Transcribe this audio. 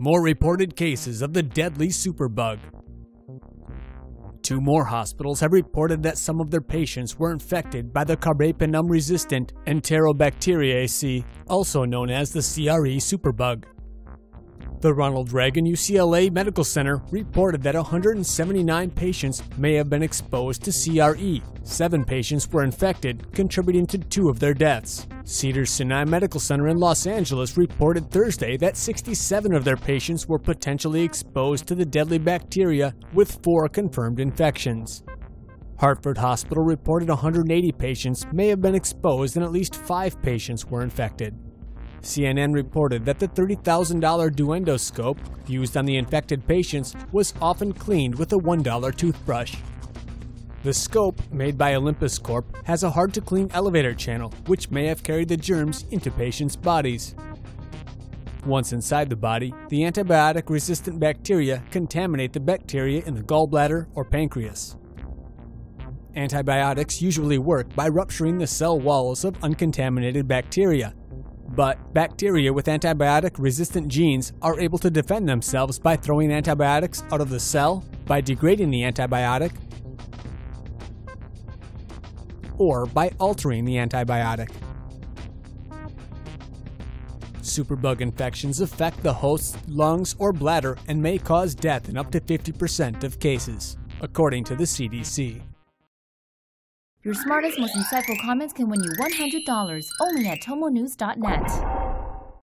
More reported cases of the deadly superbug. Two more hospitals have reported that some of their patients were infected by the carbapenem-resistant Enterobacteriaceae, also known as the CRE superbug. The Ronald Reagan UCLA Medical Center reported that 179 patients may have been exposed to CRE. Seven patients were infected, contributing to two of their deaths. Cedars-Sinai Medical Center in Los Angeles reported Thursday that 67 of their patients were potentially exposed to the deadly bacteria, with four confirmed infections. Hartford Hospital reported 180 patients may have been exposed and at least five patients were infected. CNN reported that the $30,000 duodenoscope used on the infected patients was often cleaned with a $1 toothbrush. The scope, made by Olympus Corp, has a hard to clean elevator channel, which may have carried the germs into patients' bodies. Once inside the body, the antibiotic resistant bacteria contaminate the bacteria in the gallbladder or pancreas. Antibiotics usually work by rupturing the cell walls of uncontaminated bacteria, but bacteria with antibiotic resistant genes are able to defend themselves by throwing antibiotics out of the cell, by degrading the antibiotic, or by altering the antibiotic. Superbug infections affect the host's lungs or bladder and may cause death in up to 50% of cases, according to the CDC. Your smartest, most insightful comments can win you $100 only at tomonews.net.